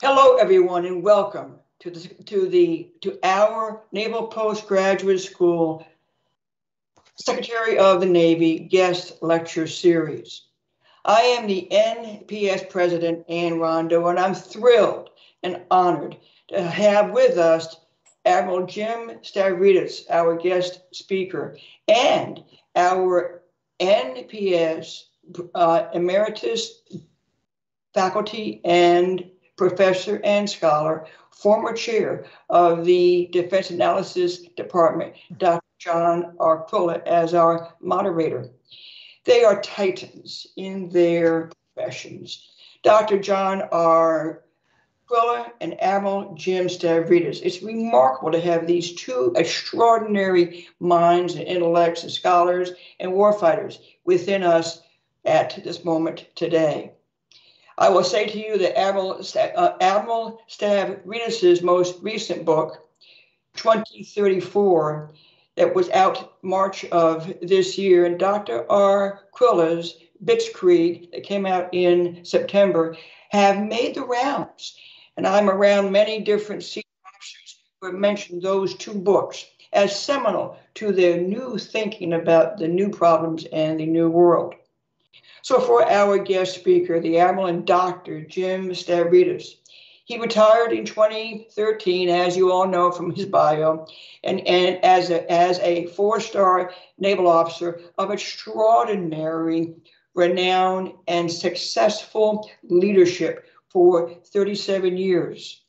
Hello, everyone, and welcome to the to the to our Naval Postgraduate School Secretary of the Navy guest lecture series. I am the NPS President, Anne Rondeau, and I'm thrilled and honored to have with us Admiral Jim Stavridis, our guest speaker, and our NPS uh, Emeritus Faculty and professor and scholar, former chair of the Defense Analysis Department, Dr. John R. Arquilla, as our moderator. They are titans in their professions. Dr. John R. Quilla and Admiral Jim Stavridis. It's remarkable to have these two extraordinary minds and intellects and scholars and warfighters within us at this moment today. I will say to you that Admiral, uh, Admiral Stavridis' most recent book, 2034, that was out March of this year, and Dr. R. Quilla's Blitzkrieg, that came out in September, have made the rounds. And I'm around many different senior officers who have mentioned those two books as seminal to their new thinking about the new problems and the new world. So for our guest speaker, the Admiral and Dr. Jim Stavridis, he retired in 2013, as you all know from his bio, and, and as a, as a four-star naval officer of extraordinary renown and successful leadership for 37 years.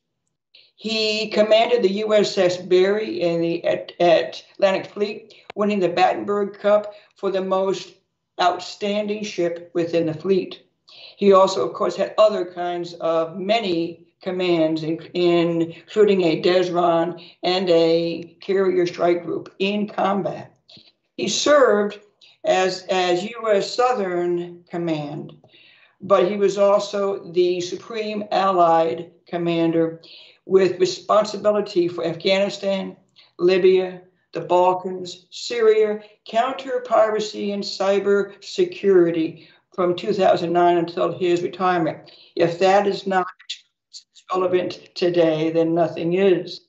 He commanded the USS Barry in the Atlantic Fleet, winning the Battenberg Cup for the most outstanding ship within the fleet. He also, of course, had other kinds of many commands, including a DESRON and a carrier strike group in combat. He served as, as U.S. Southern Command, but he was also the Supreme Allied Commander with responsibility for Afghanistan, Libya, the Balkans, Syria, counter piracy, and cyber security from 2009 until his retirement. If that is not relevant today, then nothing is.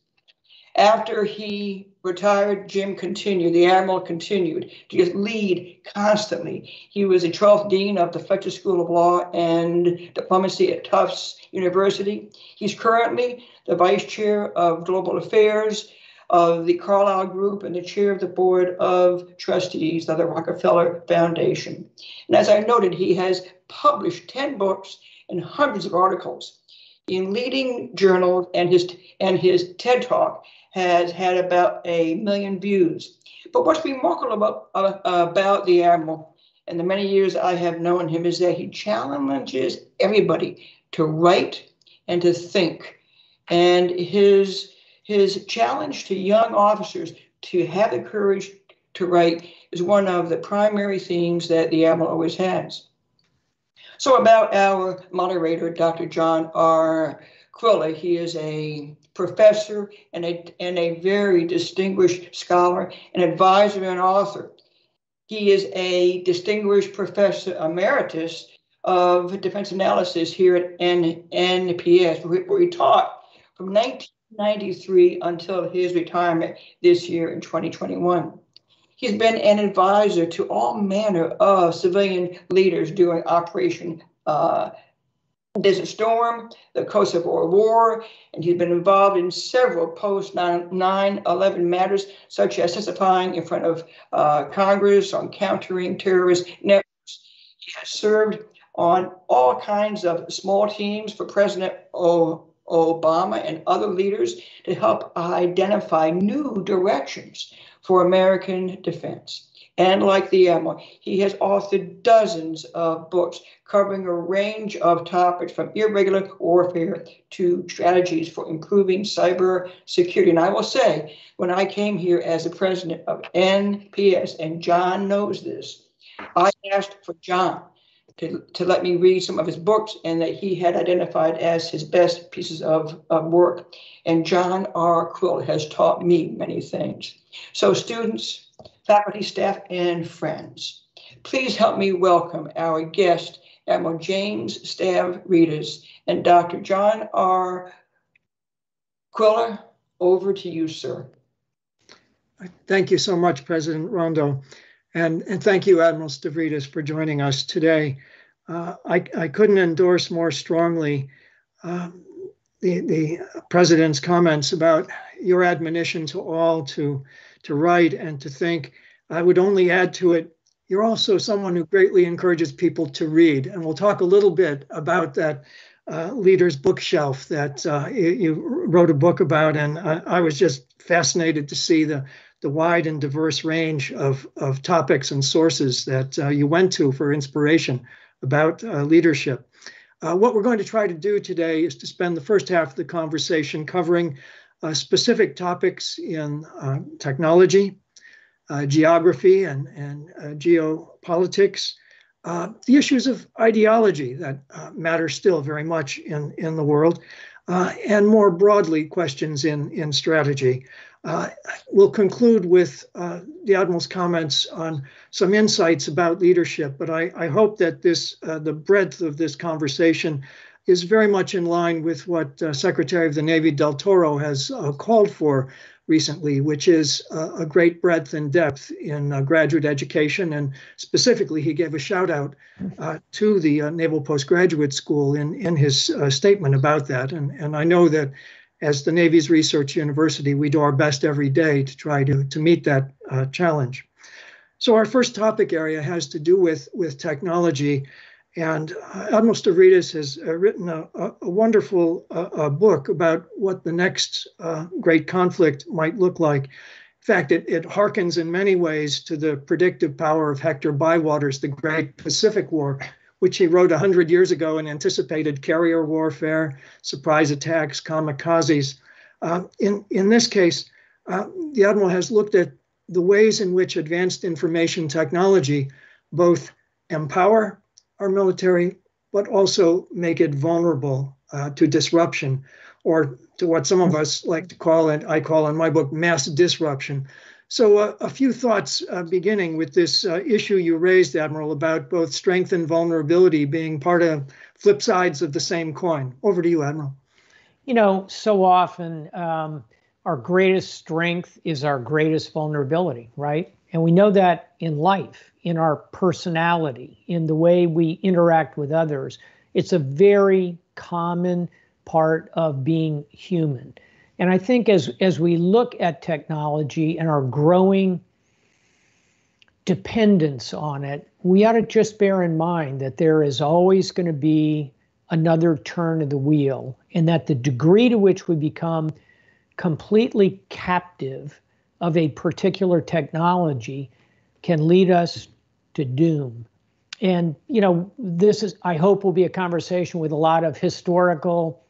After he retired, Jim continued, the Admiral continued to just lead constantly. He was the 12th Dean of the Fletcher School of Law and Diplomacy at Tufts University. He's currently the Vice Chair of Global Affairs of the Carlyle Group and the chair of the board of trustees of the Rockefeller Foundation. And as I noted, he has published 10 books and hundreds of articles in leading journals, and his, and his TED Talk has had about a million views. But what's remarkable about, uh, about the Admiral and the many years I have known him is that he challenges everybody to write and to think. And his his challenge to young officers to have the courage to write is one of the primary themes that the Admiral always has. So about our moderator, Dr. John R. Quilla, he is a professor and a, and a very distinguished scholar, an advisor and author. He is a distinguished professor emeritus of defense analysis here at N- NPS, where he taught from 19 93 until his retirement this year in 2021. He's been an advisor to all manner of civilian leaders during Operation uh, Desert Storm, the Kosovo War, and he's been involved in several post 9 11 matters, such as testifying in front of uh, Congress on countering terrorist networks. He has served on all kinds of small teams for President o- Obama and other leaders to help identify new directions for American defense. And like the Admiral, he has authored dozens of books covering a range of topics from irregular warfare to strategies for improving cyber security. And I will say, when I came here as the president of NPS, and John knows this, I asked for John to, to let me read some of his books and that he had identified as his best pieces of, of work. And John Arquilla has taught me many things. So, students, faculty, staff, and friends, please help me welcome our guest Admiral James Stavridis, and Dr. John R. Quiller. Over to you, sir. Thank you so much, President Rondeau. And, and thank you, Admiral Stavridis, for joining us today. Uh, I, I couldn't endorse more strongly um, the, the president's comments about your admonition to all to, to write and to think. I would only add to it, you're also someone who greatly encourages people to read. And we'll talk a little bit about that uh, leader's bookshelf that uh, you, you, wrote a book about. And I, I was just fascinated to see the the wide and diverse range of, of topics and sources that uh, you went to for inspiration about uh, leadership. Uh, what we're going to try to do today is to spend the first half of the conversation covering uh, specific topics in uh, technology, uh, geography, and, and geopolitics, the issues of ideology that matter still very much in, in the world, and more broadly, questions in, in strategy. Uh, we'll conclude with uh, the Admiral's comments on some insights about leadership, but I, I hope that this, uh, the breadth of this conversation is very much in line with what uh, Secretary of the Navy Del Toro has uh, called for recently, which is a great breadth and depth in uh, graduate education. And specifically, he gave a shout out to the Naval Postgraduate School in, in his statement about that. And, and I know that as the Navy's research university, we do our best every day to try to, to meet that uh, challenge. So our first topic area has to do with, with technology. And uh, Admiral Stavridis has uh, written a, a wonderful uh, book about what the next uh, great conflict might look like. In fact, it, it harkens in many ways to the predictive power of Hector Bywater's The Great Pacific War, which he wrote 100 years ago and anticipated carrier warfare, surprise attacks, kamikazes. Uh, in, in this case, uh, the Admiral has looked at the ways in which advanced information technology both empower our military, but also make it vulnerable uh, to disruption, or to what some of us like to call it, I call in my book, mass disruption. So, uh, a few thoughts uh, beginning with this uh, issue you raised, Admiral, about both strength and vulnerability being part of flip sides of the same coin. Over to you, Admiral. You know, so often um, our greatest strength is our greatest vulnerability, right? And we know that in life, in our personality, in the way we interact with others. It's a very common part of being human. And I think as as we look at technology and our growing dependence on it, we ought to just bear in mind that there is always going to be another turn of the wheel, and that the degree to which we become completely captive of a particular technology can lead us to doom. And you know, this is I hope will be a conversation with a lot of historical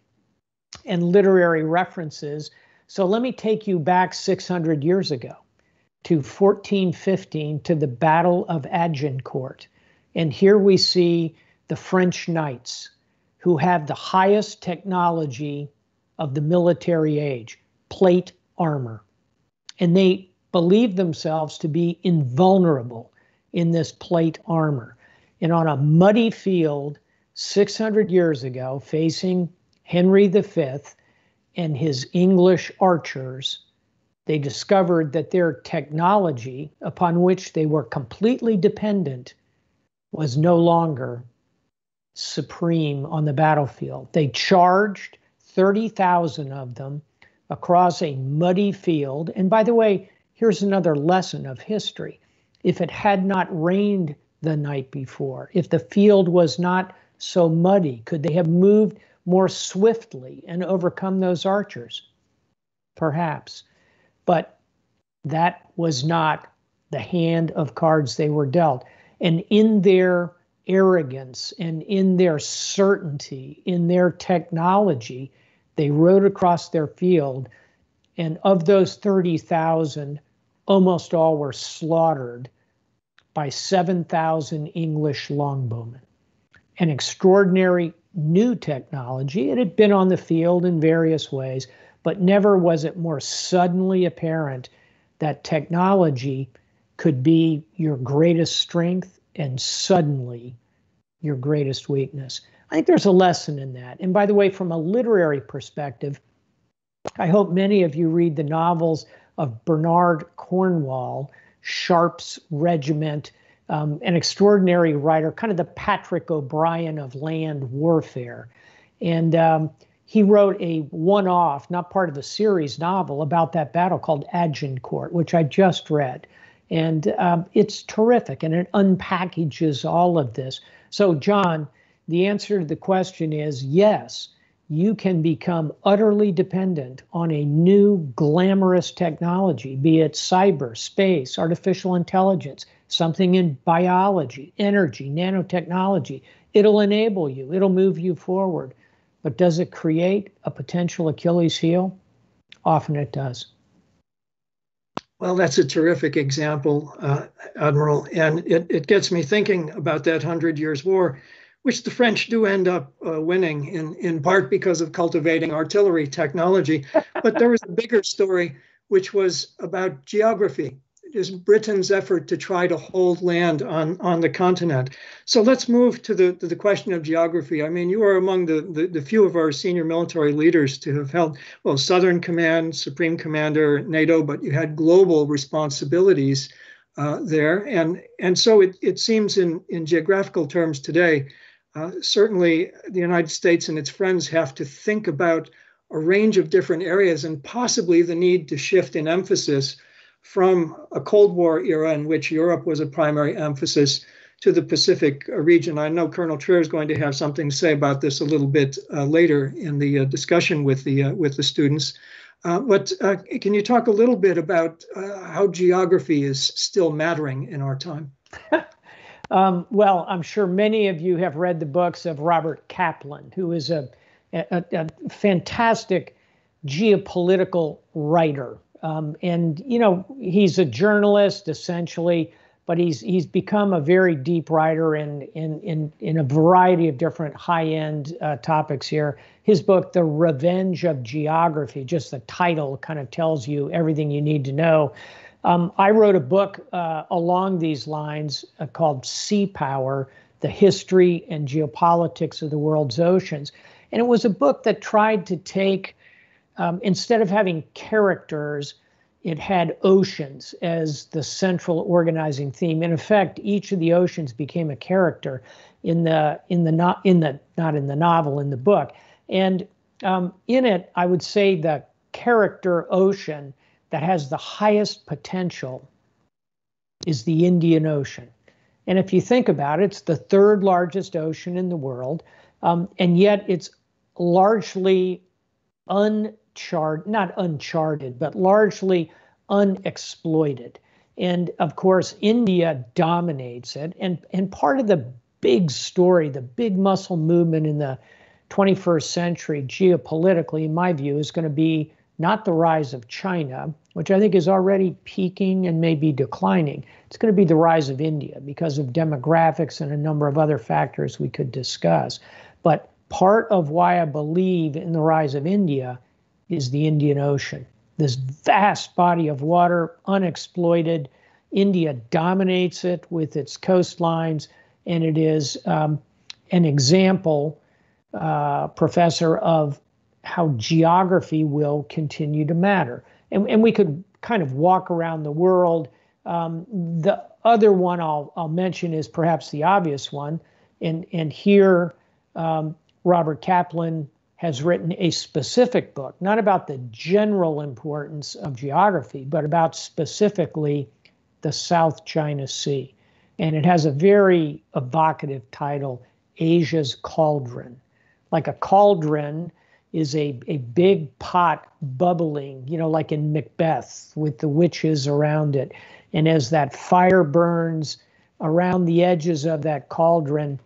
and literary references. So let me take you back 600 years ago to 1415 to the Battle of Agincourt. And here we see the French knights who have the highest technology of the military age plate armor. And they believe themselves to be invulnerable in this plate armor. And on a muddy field 600 years ago, facing Henry V and his English archers, they discovered that their technology, upon which they were completely dependent, was no longer supreme on the battlefield. They charged 30,000 of them across a muddy field. And by the way, here's another lesson of history. If it had not rained the night before, if the field was not so muddy, could they have moved more swiftly and overcome those archers? Perhaps. But that was not the hand of cards they were dealt. And in their arrogance and in their certainty, in their technology, they rode across their field. And of those 30,000, almost all were slaughtered by 7,000 English longbowmen. An extraordinary new technology. It had been on the field in various ways, but never was it more suddenly apparent that technology could be your greatest strength and suddenly your greatest weakness. I think there's a lesson in that. And by the way, from a literary perspective, I hope many of you read the novels of Bernard Cornwell, Sharpe's Regiment, um, an extraordinary writer, kind of the Patrick O'Brian of land warfare. And um, he wrote a one off, not part of a series novel about that battle called Agincourt, which I just read. And um, it's terrific and it unpackages all of this. So, John, the answer to the question is yes, you can become utterly dependent on a new glamorous technology, be it cyber, space, artificial intelligence, something in biology, energy, nanotechnology. It'll enable you, it'll move you forward. But does it create a potential Achilles heel? Often it does. Well, that's a terrific example, uh, Admiral. And it, it gets me thinking about that Hundred Years' War, which the French do end up uh, winning in, in part because of cultivating artillery technology. But there was a bigger story, which was about geography is Britain's effort to try to hold land on, on the continent. So let's move to the, to the question of geography. I mean, you are among the, the, the, few of our senior military leaders to have held, well, Southern Command, Supreme Commander, NATO, but you had global responsibilities uh, there. And, and so it, it seems in, in geographical terms today, uh, certainly the United States and its friends have to think about a range of different areas and possibly the need to shift in emphasis from a Cold War era in which Europe was a primary emphasis to the Pacific region. I know Colonel Trier is going to have something to say about this a little bit uh, later in the uh, discussion with the uh, with the students. Uh, but uh, can you talk a little bit about uh, how geography is still mattering in our time? um, well, I'm sure many of you have read the books of Robert Kaplan, who is a, a, a fantastic geopolitical writer. Um, and you know, he's a journalist essentially, but he's he's become a very deep writer in in in in a variety of different high-end uh, topics here. His book, The Revenge of Geography, just the title kind of tells you everything you need to know. Um, I wrote a book uh, along these lines uh, called Sea Power: The History and Geopolitics of the World's Oceans, and it was a book that tried to take um, instead of having characters, it had oceans as the central organizing theme. In effect, each of the oceans became a character in the in the not in the not in the novel in the book. And um, in it, I would say the character ocean that has the highest potential is the Indian Ocean. And if you think about it, it's the third largest ocean in the world, um, and yet it's largely un not uncharted, but largely unexploited. And of course, India dominates it. And, and part of the big story, the big muscle movement in the 21st century geopolitically, in my view, is going to be not the rise of China, which I think is already peaking and maybe declining. It's going to be the rise of India because of demographics and a number of other factors we could discuss. But part of why I believe in the rise of India is the Indian Ocean. This vast body of water, unexploited. India dominates it with its coastlines, and it is um, an example, uh, professor, of how geography will continue to matter. And, and we could kind of walk around the world. Um, the other one I'll, I'll mention is perhaps the obvious one. And, and here, um, Robert Kaplan has written a specific book, not about the general importance of geography, but about specifically the South China Sea. And it has a very evocative title Asia's Cauldron. Like a cauldron is a, a big pot bubbling, you know, like in Macbeth with the witches around it. And as that fire burns around the edges of that cauldron,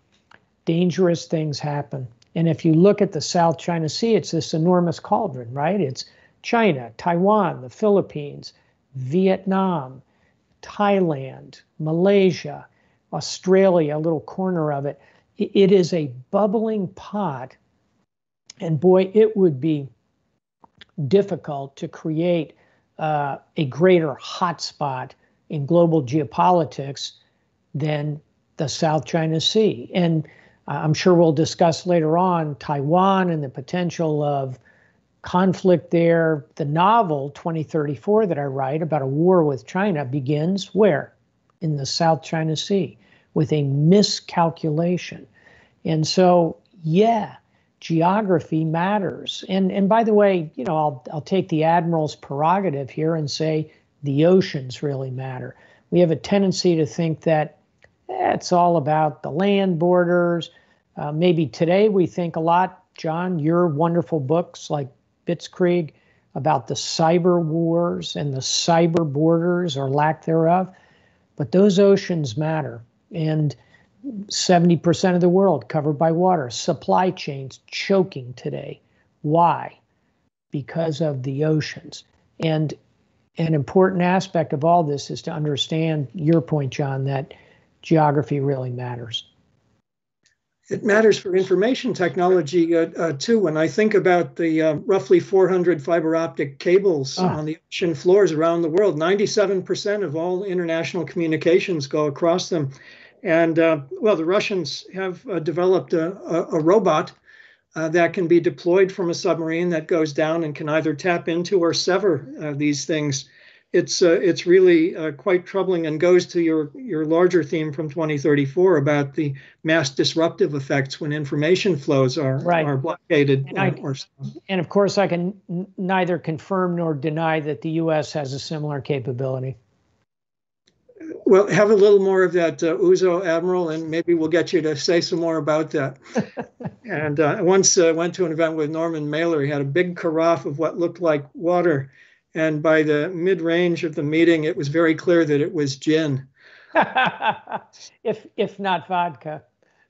dangerous things happen. And if you look at the South China Sea, it's this enormous cauldron, right? It's China, Taiwan, the Philippines, Vietnam, Thailand, Malaysia, Australia, a little corner of it. It is a bubbling pot. And boy, it would be difficult to create uh, a greater hotspot in global geopolitics than the South China Sea. And I'm sure we'll discuss later on Taiwan and the potential of conflict there. The novel 2034 that I write about a war with China begins where? In the South China Sea with a miscalculation. And so, yeah, geography matters. And and by the way, you know, I'll I'll take the admiral's prerogative here and say the oceans really matter. We have a tendency to think that it's all about the land borders. Uh, maybe today we think a lot, John, your wonderful books like Blitzkrieg about the cyber wars and the cyber borders or lack thereof. But those oceans matter. And 70% of the world covered by water. Supply chains choking today. Why? Because of the oceans. And an important aspect of all this is to understand your point, John, that geography really matters. It matters for information technology uh, uh, too. When I think about the uh, roughly 400 fiber optic cables oh. on the ocean floors around the world, 97% of all international communications go across them. And uh, well, the Russians have uh, developed a, a, a robot uh, that can be deployed from a submarine that goes down and can either tap into or sever uh, these things. It's uh, it's really uh, quite troubling and goes to your your larger theme from 2034 about the mass disruptive effects when information flows are right. are blockaded. And, I, or, and of course, I can n- neither confirm nor deny that the U.S. has a similar capability. Well, have a little more of that uh, ouzo, Admiral, and maybe we'll get you to say some more about that. and uh, once uh, went to an event with Norman Mailer. He had a big carafe of what looked like water. And by the mid range of the meeting, it was very clear that it was gin. if, if not vodka.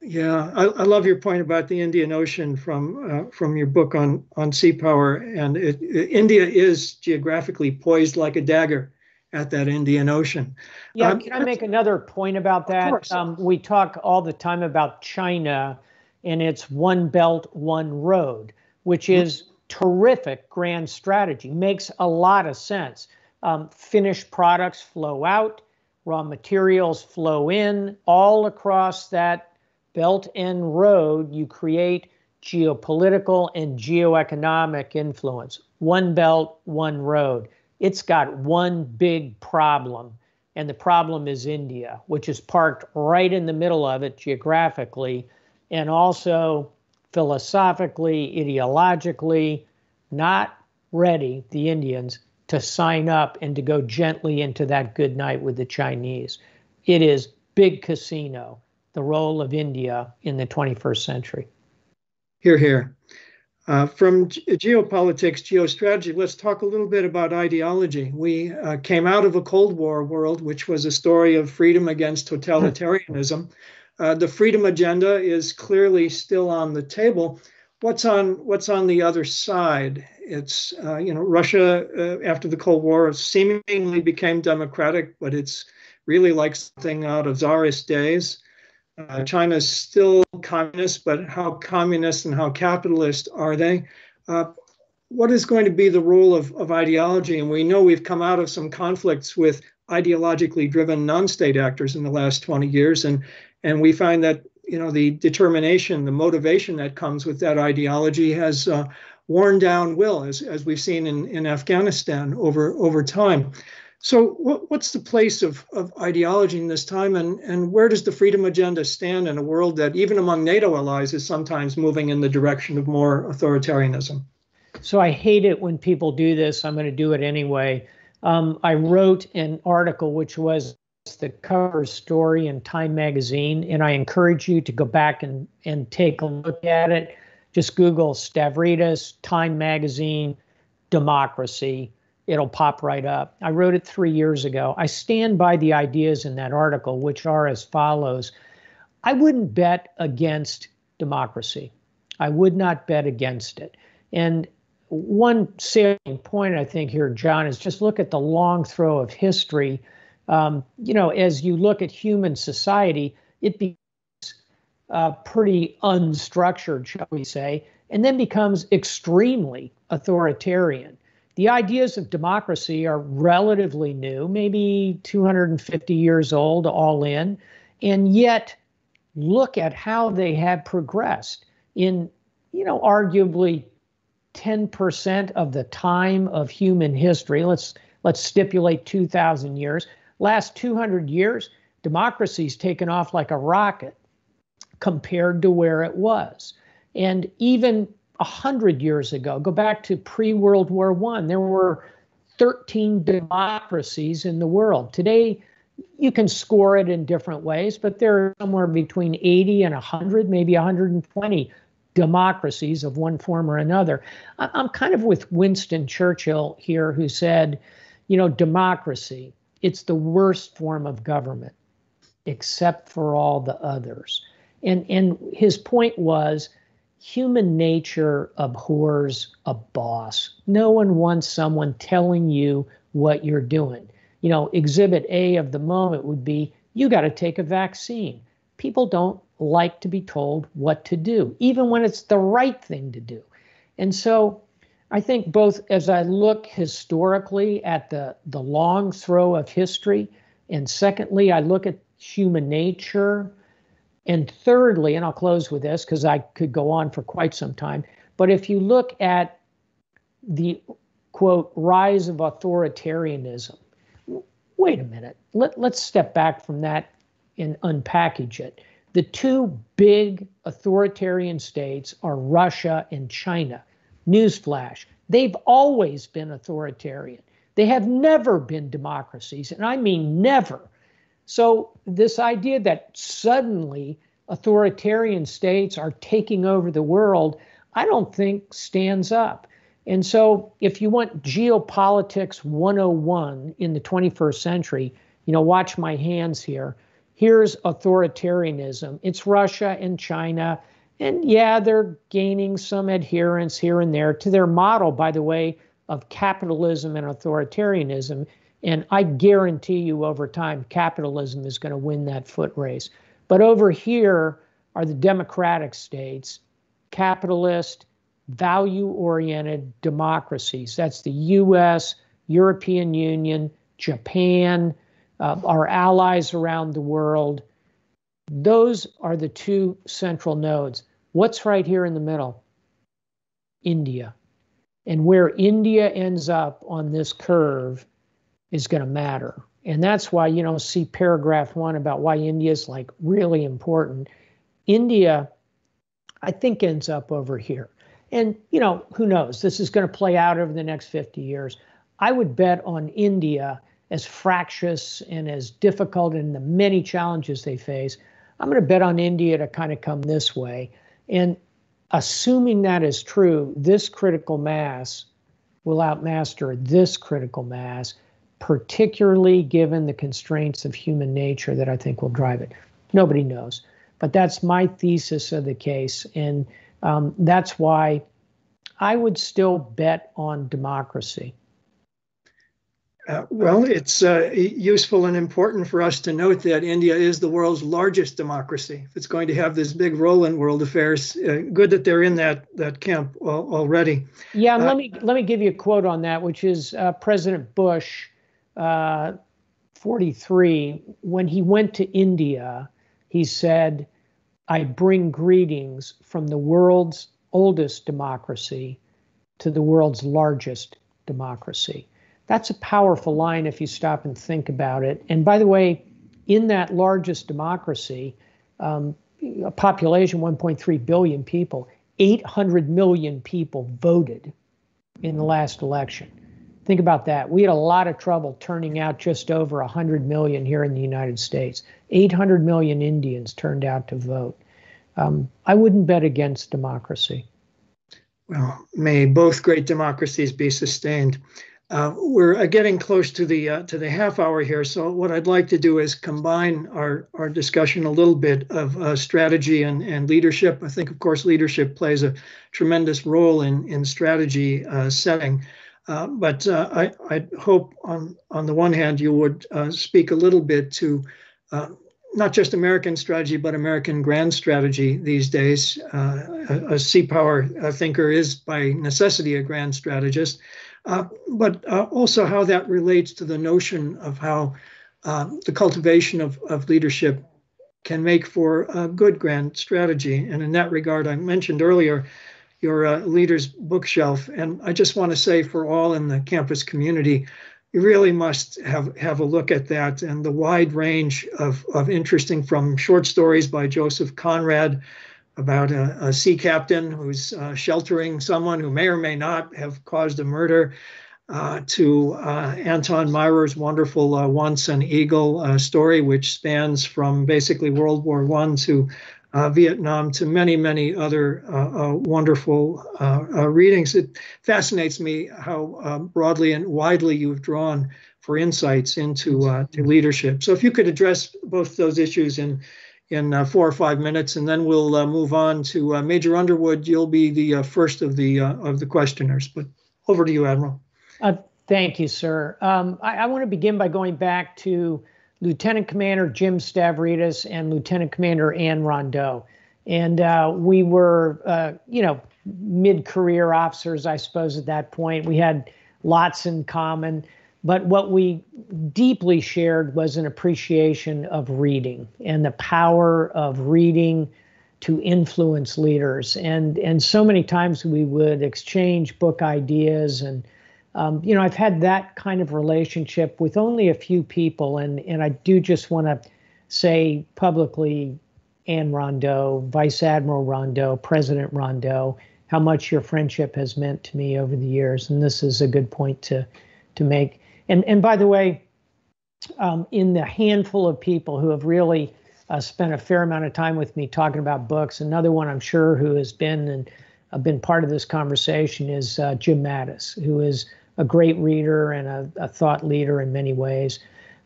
Yeah, I, I, love your point about the Indian Ocean from uh, from your book on on sea power, and it, it, India is geographically poised like a dagger at that Indian Ocean. Yeah, um, can I make another point about that? Um, we talk all the time about China and its one belt, one road, which mm-hmm. is terrific grand strategy, makes a lot of sense. Um, finished products flow out, raw materials flow in, all across that belt and road, you create geopolitical and geoeconomic influence. One belt, one road it's got one big problem, and the problem is India, which is parked right in the middle of it geographically and also philosophically, ideologically, not ready, the Indians, to sign up and to go gently into that good night with the Chinese. It is big casino, the role of India in the 21st century. Here, here. Uh, from geopolitics, geostrategy, let's talk a little bit about ideology. We uh, came out of a Cold War world, which was a story of freedom against totalitarianism. Uh, the freedom agenda is clearly still on the table. What's on What's on the other side? It's uh, you know Russia uh, after the Cold War seemingly became democratic, but it's really like something out of czarist days. Uh, China is still communist, but how communist and how capitalist are they? Uh, what is going to be the role of, of ideology? And we know we've come out of some conflicts with ideologically driven non-state actors in the last 20 years, and and we find that you know the determination, the motivation that comes with that ideology has uh, worn down will, as, as we've seen in, in Afghanistan over over time. So, what, what's the place of, of ideology in this time, and, and where does the freedom agenda stand in a world that, even among NATO allies, is sometimes moving in the direction of more authoritarianism? So, I hate it when people do this. I'm going to do it anyway. Um, I wrote an article which was the cover story in Time magazine, and I encourage you to go back and, and take a look at it. Just Google Stavridis, Time magazine, democracy it'll pop right up. I wrote it three years ago. I stand by the ideas in that article, which are as follows I wouldn't bet against democracy, I would not bet against it. And one salient point I think here, John, is just look at the long throw of history. Um, you know, as you look at human society, it becomes uh, pretty unstructured, shall we say, and then becomes extremely authoritarian the ideas of democracy are relatively new, maybe 250 years old, all in, and yet look at how they have progressed in, you know, arguably 10% of the time of human history. Let's let's stipulate 2,000 years. Last 200 years, democracy's taken off like a rocket compared to where it was. And even 100 years ago, go back to pre World War One, there were 13 democracies in the world. Today, you can score it in different ways, but there are somewhere between 80 and 100, maybe 120 democracies of one form or another. I'm kind of with Winston Churchill here, who said, you know, democracy, it's the worst form of government, except for all the others. And, and his point was human nature abhors a boss. No one wants someone telling you what you're doing. You know, exhibit A of the moment would be you got to take a vaccine. People don't like to be told what to do, even when it's the right thing to do. And so I think both as I look historically at the, the long throw of history, and secondly, I look at human nature, and thirdly, and I'll close with this because I could go on for quite some time, but if you look at the quote rise of authoritarianism, wait a minute, Let, let's step back from that and unpackage it. The two big authoritarian states are Russia and China. Newsflash, they've always been authoritarian. They have never been democracies, and I mean never. So, this idea that suddenly authoritarian states are taking over the world, I don't think stands up. And so, if you want geopolitics 101 in the 21st century, you know, watch my hands here here's authoritarianism. It's Russia and China. And yeah, they're gaining some adherence here and there to their model, by the way, of capitalism and authoritarianism. And I guarantee you over time, capitalism is going to win that foot race. But over here are the democratic states, capitalist, value oriented democracies. That's the US, European Union, Japan, uh, our allies around the world. Those are the two central nodes. What's right here in the middle? India. And where India ends up on this curve is going to matter. And that's why, you know, see paragraph one about why India is like really important. India, I think, ends up over here. And, you know, who knows? This is going to play out over the next 50 years. I would bet on India as fractious and as difficult and the many challenges they face, I'm going to bet on India to kind of come this way. And assuming that is true, this critical mass will outmaster this critical mass, particularly given the constraints of human nature that I think will drive it. Nobody knows. But that's my thesis of the case. And um, that's why I would still bet on democracy. Uh, well, it's uh, useful and important for us to note that India is the world's largest democracy. If it's going to have this big role in world affairs, uh, good that they're in that that camp already. Yeah, and let uh, me let me give you a quote on that, which is uh, President Bush, uh, 43, when he went to India, he said, "I bring greetings from the world's oldest democracy to the world's largest democracy." That's a powerful line if you stop and think about it. And by the way, in that largest democracy, um, a population 1.3 billion people, 800 million people voted in the last election. Think about that. We had a lot of trouble turning out just over 100 million here in the United States. 800 million Indians turned out to vote. Um, I wouldn't bet against democracy. Well, may both great democracies be sustained. Uh, we're uh, getting close to the uh, to the half hour here, so what I'd like to do is combine our our discussion a little bit of uh, strategy and, and leadership. I think, of course, leadership plays a tremendous role in in strategy uh, setting. Uh, but I I hope on on the one hand you would speak a little bit to not just American strategy, but American grand strategy these days. a, a sea power thinker is by necessity a grand strategist uh, but uh, also how that relates to the notion of how uh, the cultivation of, of leadership can make for a good grand strategy. And in that regard, I mentioned earlier your uh, leaders bookshelf, and I just want to say for all in the campus community, you really must have have a look at that and the wide range of of interesting from short stories by Joseph Conrad about a, a sea captain who's uh, sheltering someone who may or may not have caused a murder, uh, to uh, Anton Myrer's wonderful uh, Once an Eagle uh, story, which spans from basically World War One to Vietnam to many, many other wonderful readings. It fascinates me how broadly and widely you've drawn for insights into leadership. So if you could address both those issues in in uh, four or five minutes, and then we'll uh, move on to uh, Major Underwood. You'll be the first of the of the questioners. But over to you, Admiral. thank you, sir. Um, I, I want to begin by going back to Lieutenant Commander Jim Stavridis and Lieutenant Commander Anne Rondeau. And uh, we were, uh, you know, mid career officers, I suppose, at that point. We had lots in common. But what we deeply shared was an appreciation of reading and the power of reading to influence leaders. And and so many times we would exchange book ideas and um, you know I've had that kind of relationship with only a few people, and and I do just want to say publicly, Anne Rondeau, Vice Admiral Rondeau, President Rondeau, how much your friendship has meant to me over the years, and this is a good point to to make. And and by the way, um, in the handful of people who have really uh, spent a fair amount of time with me talking about books, another one I'm sure who has been and uh, been part of this conversation is uh, Jim Mattis, who is a great reader and a, a thought leader in many ways.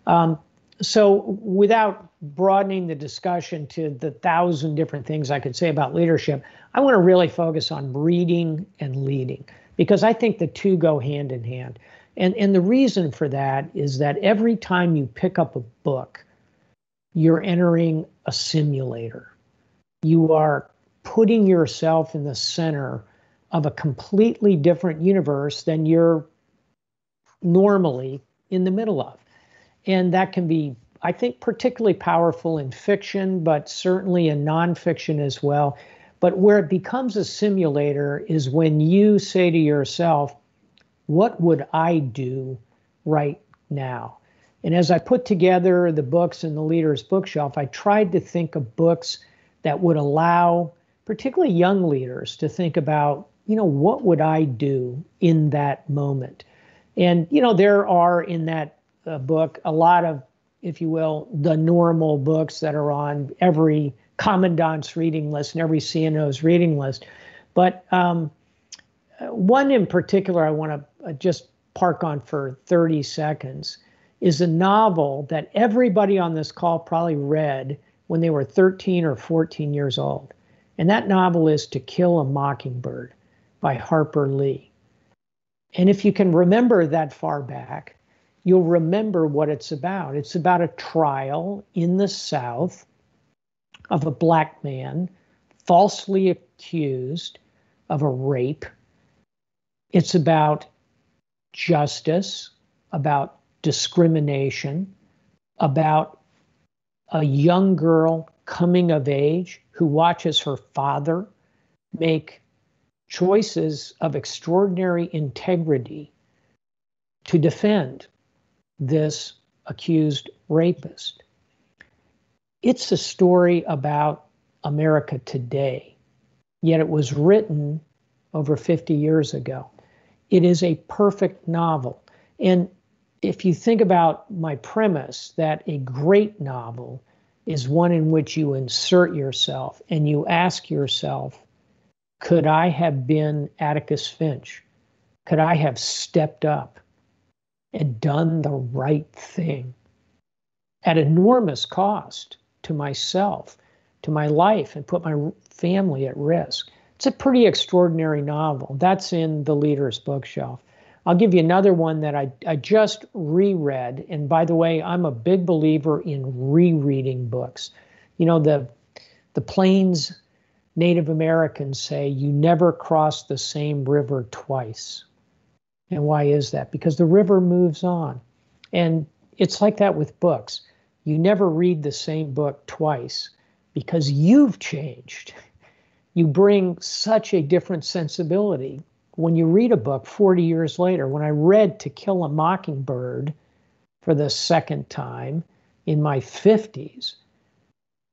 Um, so, without broadening the discussion to the thousand different things I could say about leadership, I want to really focus on reading and leading because I think the two go hand in hand. And, and the reason for that is that every time you pick up a book, you're entering a simulator. You are putting yourself in the center of a completely different universe than you're normally in the middle of. And that can be, I think, particularly powerful in fiction, but certainly in nonfiction as well. But where it becomes a simulator is when you say to yourself, what would I do right now? And as I put together the books in the leader's bookshelf, I tried to think of books that would allow particularly young leaders to think about, you know, what would I do in that moment? And, you know, there are in that uh, book a lot of, if you will, the normal books that are on every commandant's reading list and every CNO's reading list. But um, one in particular I want to uh, Uh, just park on for 30 seconds is a novel that everybody on this call probably read when they were 13 or 14 years old. And that novel is To Kill a Mockingbird by Harper Lee. And if you can remember that far back, you'll remember what it's about. It's about a trial in the South of a black man falsely accused of a rape it's about justice, about discrimination, about a young girl coming of age who watches her father make choices of extraordinary integrity to defend this accused rapist. It's a story about America today, yet it was written over 50 years ago. It is a perfect novel. And if you think about my premise that a great novel is one in which you insert yourself and you ask yourself, could I have been Atticus Finch? Could I have stepped up and done the right thing at enormous cost to myself, to my life, and put my family at risk? It's a pretty extraordinary novel. That's in the Leader's bookshelf. I'll give you another one that I, I just reread. And by the way, I'm a big believer in rereading books. You know, the the Plains Native Americans say you never cross the same river twice. And why is that? Because the river moves on. And it's like that with books. You never read the same book twice because you've changed. You bring such a different sensibility when you read a book 40 years later. When I read To Kill a Mockingbird for the second time in my 50s,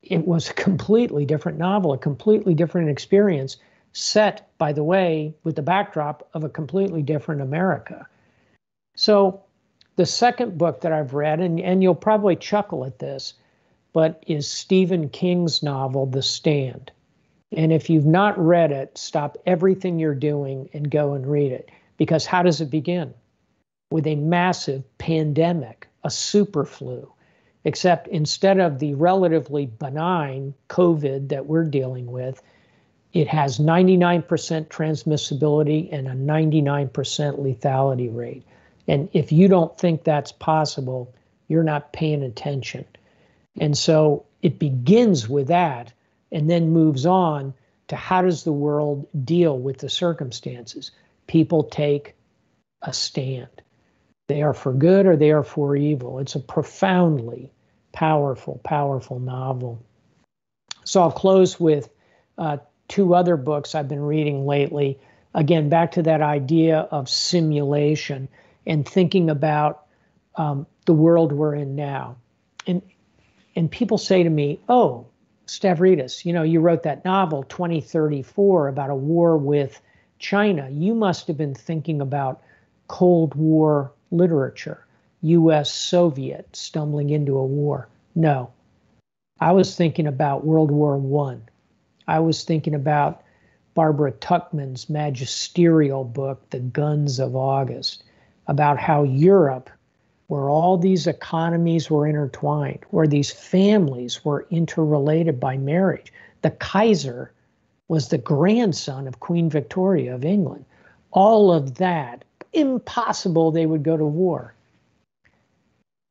it was a completely different novel, a completely different experience, set, by the way, with the backdrop of a completely different America. So, the second book that I've read, and, and you'll probably chuckle at this, but is Stephen King's novel, The Stand. And if you've not read it, stop everything you're doing and go and read it. Because how does it begin? With a massive pandemic, a super flu except instead of the relatively benign COVID that we're dealing with, it has 99% transmissibility and a 99% lethality rate. And if you don't think that's possible, you're not paying attention. And so it begins with that and then moves on to how does the world deal with the circumstances? People take a stand. They are for good or they are for evil. It's a profoundly powerful, powerful novel. So I'll close with uh, two other books I've been reading lately. Again, back to that idea of simulation and thinking about um, the world we're in now. And and people say to me, "Oh, Stavridis, you know, you wrote that novel 2034 about a war with China. You must have been thinking about Cold War literature." US Soviet stumbling into a war. No. I was thinking about World War One. I. I was thinking about Barbara Tuchman's magisterial book, The Guns of August, about how Europe, where all these economies were intertwined, where these families were interrelated by marriage, the Kaiser was the grandson of Queen Victoria of England. All of that, impossible they would go to war.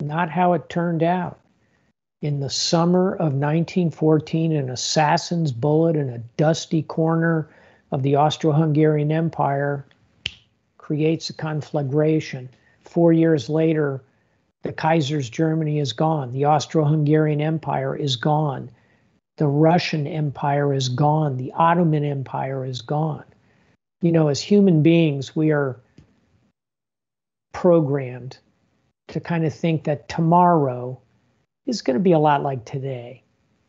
Not how it turned out. In the summer of 1914, an assassin's bullet in a dusty corner of the Austro Hungarian Empire creates a conflagration. Four years later, the Kaiser's Germany is gone. The Austro Hungarian Empire is gone. The Russian Empire is gone. The Ottoman Empire is gone. You know, as human beings, we are programmed to kind of think that tomorrow is going to be a lot like today.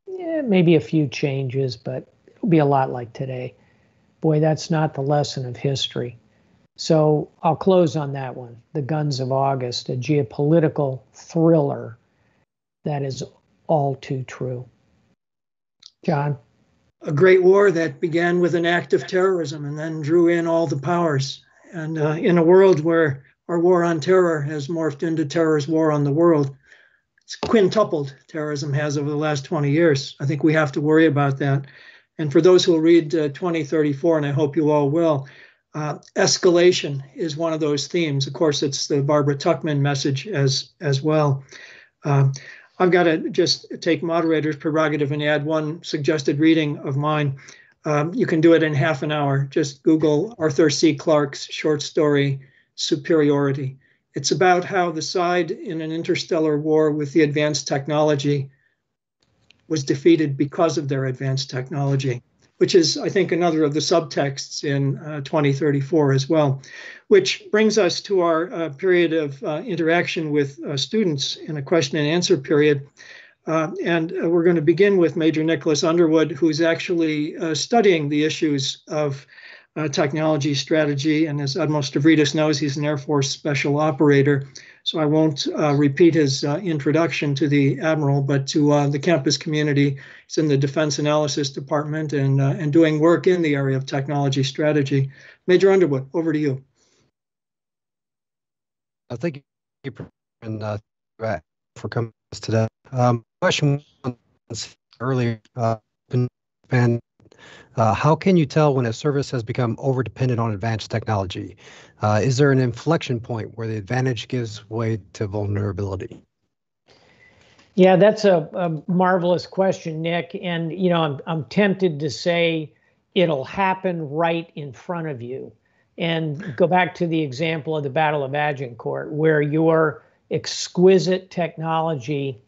Yeah, maybe a few changes, but it'll be a lot like today. Boy, that's not the lesson of history. So I'll close on that one The Guns of August, a geopolitical thriller that is all too true. John? A great war that began with an act of terrorism and then drew in all the powers. And uh, in a world where our war on terror has morphed into terrorist war on the world. It's quintupled terrorism has over the last 20 years. I think we have to worry about that. And for those who will read uh, 2034, and I hope you all will, uh, escalation is one of those themes. Of course, it's the Barbara Tuchman message as as well. Uh, I've got to just take moderator's prerogative and add one suggested reading of mine. Um, you can do it in half an hour. Just Google Arthur C. Clarke's short story, superiority. It's about how the side in an interstellar war with the advanced technology was defeated because of their advanced technology, which is, I think, another of the subtexts in uh, 2034 as well. Which brings us to our uh, period of uh, interaction with uh, students in a question and answer period. Uh, and uh, we're going to begin with Major Nicholas Underwood, who's actually studying the issues of technology strategy. And as Admiral Stavridis knows, he's an Air Force special operator. So I won't uh, repeat his uh, introduction to the Admiral, but to uh, the campus community. He's in the Defense Analysis Department and, uh, and doing work in the area of technology strategy. Major Underwood, over to you. Uh, thank you and, for coming today. Um, question earlier, and uh, how can you tell when a service has become over dependent on advanced technology? Uh, is there an inflection point where the advantage gives way to vulnerability? Yeah, that's a, a marvelous question, Nick. And you know, I'm I'm tempted to say it'll happen right in front of you. And go back to the example of the Battle of Agincourt, where your exquisite technology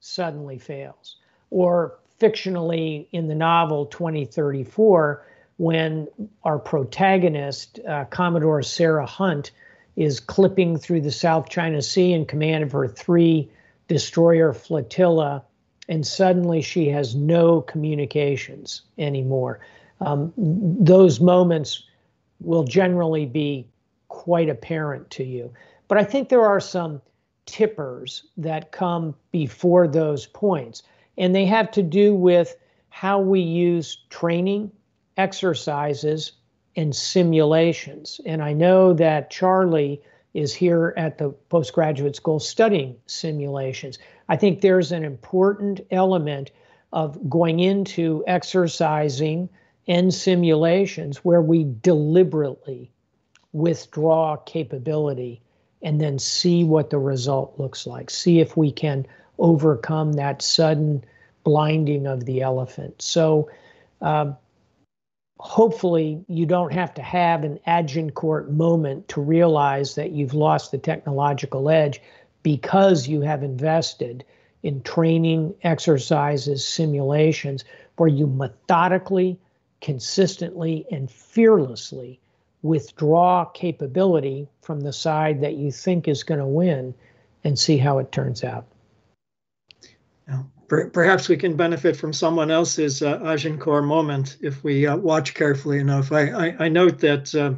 suddenly fails. Or fictionally in the novel 2034, when our protagonist, uh, Commodore Sarah Hunt, is clipping through the South China Sea in command of her three destroyer flotilla, and suddenly she has no communications anymore. Um, those moments will generally be quite apparent to you. But I think there are some tippers that come before those points, and they have to do with how we use training, exercises, and simulations. And I know that Charlie is here at the postgraduate school studying simulations. I think there's an important element of going into exercising and simulations where we deliberately withdraw capability and then see what the result looks like. See if we can overcome that sudden blinding of the elephant. So, uh, hopefully, you don't have to have an Agincourt moment to realize that you've lost the technological edge because you have invested in training, exercises, simulations where you methodically, consistently, and fearlessly withdraw capability from the side that you think is going to win and see how it turns out. Perhaps we can benefit from someone else's uh, Agincourt moment if we uh, watch carefully enough. I, I, I note that uh,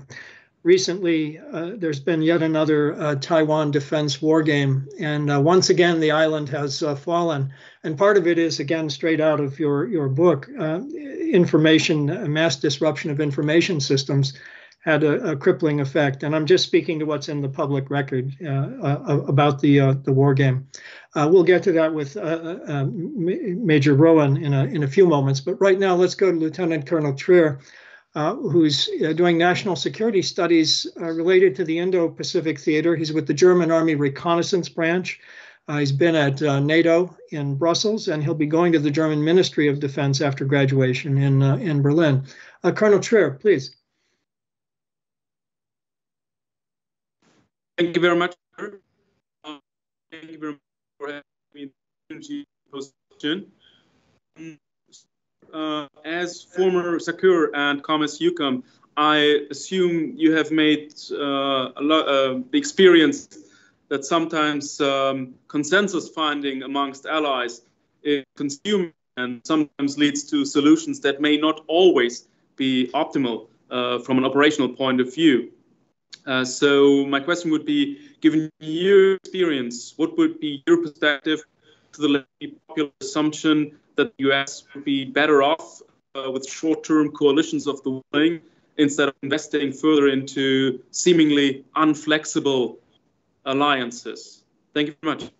recently uh, there's been yet another uh, Taiwan defense war game, and uh, once again the island has fallen. And part of it is again straight out of your your book, information mass disruption of information systems had a, a, crippling effect. And I'm just speaking to what's in the public record uh, uh, about the uh, the war game. Uh, we'll get to that with uh, uh, um, Major Rowan in a in a few moments. But right now, let's go to Lieutenant Colonel Trier, uh, who's uh, doing national security studies uh, related to the Indo-Pacific theater. He's with the German Army Reconnaissance Branch. he's been at NATO in Brussels, and he'll be going to the German Ministry of Defense after graduation in in Berlin. Colonel Trier, please. Thank you very much. Um, thank you very much for having me the question. Uh, as former SACEUR and COMIS EUCOM, I assume you have made uh, a lot uh, the experience that sometimes um, consensus finding amongst allies is consumed and sometimes leads to solutions that may not always be optimal uh, from an operational point of view. Uh, so my question would be, given your experience, what would be your perspective to the popular assumption that the US would be better off uh, with short-term coalitions of the willing instead of investing further into seemingly unflexible alliances? Thank you very much.